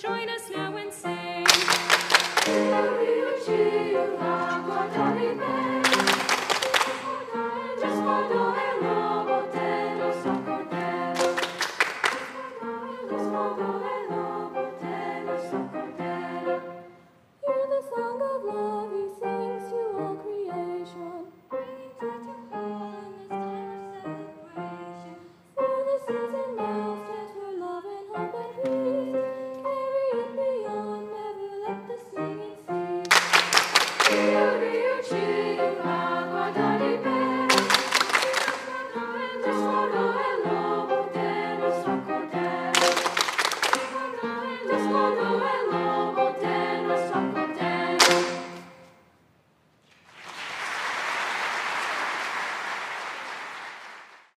join us now and sing.